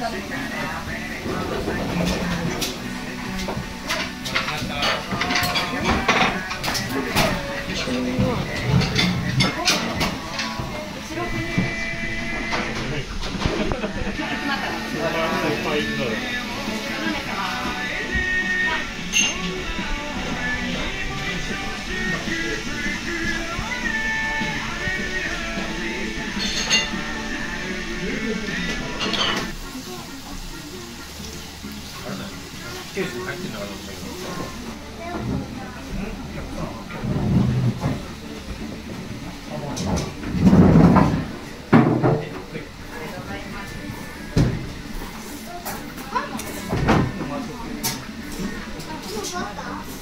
いっぱいいるから。ケースに入ってん。だかと思ったけど。What?